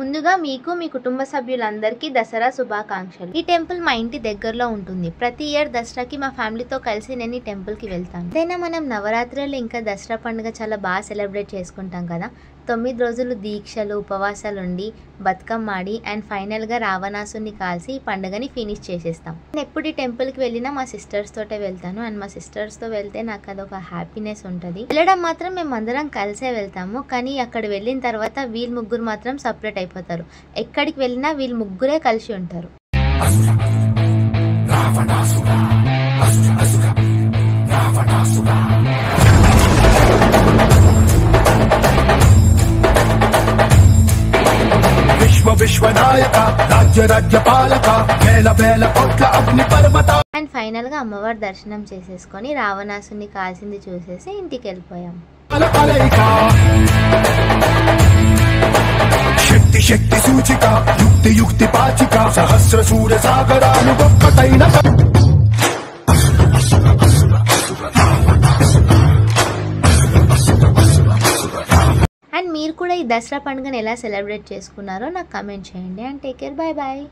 ముందుగా మీకు మీ కుటుంబ సభ్యులందరికీ దసరా శుభాకాంక్షలు. ఈ టెంపుల్ మా ఇంటి దగ్గరలో ఉంటుంది. ప్రతి ఇయర్ దసరాకి మా ఫ్యామిలీతో కలిసి నేను ఈ టెంపుల్కి వెళ్తాను. ఏదైనా మనం నవరాత్రులు ఇంకా దసరా పండుగ చాలా బాగా సెలబ్రేట్ చేసుకుంటాం కదా. తొమ్మిది రోజులు దీక్షలు ఉపవాసాలు ఉండి బతుకమ్మ ఆడి అండ్ ఫైనల్గా రావణాసుని కాల్చి ఈ పండుగని ఫినిష్ చేసేస్తాం. నేను ఎప్పుడు ఈ టెంపుల్కి వెళ్ళినా మా సిస్టర్స్ తోటే వెళ్తాను. అండ్ మా సిస్టర్స్తో వెళ్తే నాకు అదొక హ్యాపీనెస్ ఉంటుంది. వెళ్ళడం మాత్రం మేము అందరం కలిసే వెళ్తాము. కానీ అక్కడ వెళ్ళిన తర్వాత వీళ్ళు ముగ్గురు మాత్రం సపరేట్ అయిపోతారు ఎక్కడికి వెళ్ళినా వీళ్ళు ముగ్గురే కలిసి ఉంటారు. విశ్వ విశ్వనాయక రాజ్య రాజ్య పాలక వేల వేల కోట్ల అగ్ని పర్వత. అండ్ ఫైనల్గా అమ్మవారి దర్శనం చేసేసుకొని రావణాసుని కాల్చింది చూసేసి ఇంటికి వెళ్ళిపోయాం. శక్తి సూచిక యుక్తి యుక్తి పాచిక సహస్ర సూర్య సాగరాలు గొప్పటైన అండ్ మీరు కూడా ఈ దసరా పండుగను ఎలా సెలబ్రేట్ చేసుకున్నారో నాకు కమెంట్ చేయండి. And take care. Bye bye